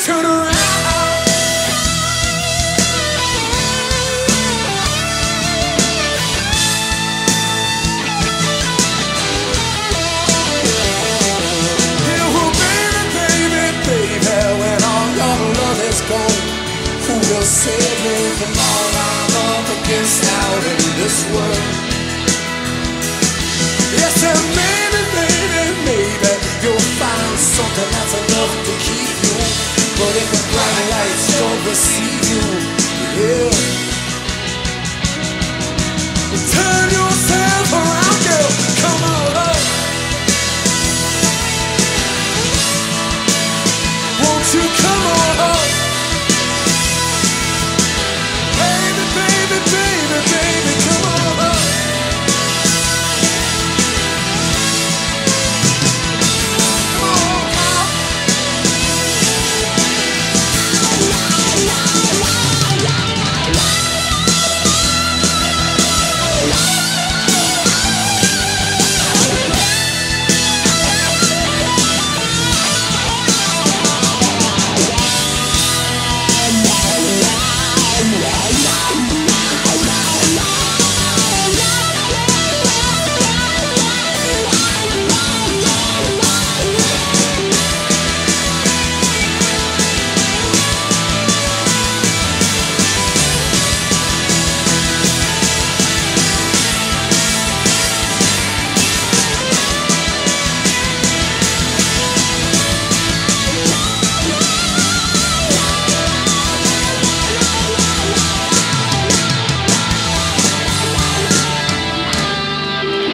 Turn around. Who will save me from all But if the bright lights don't receive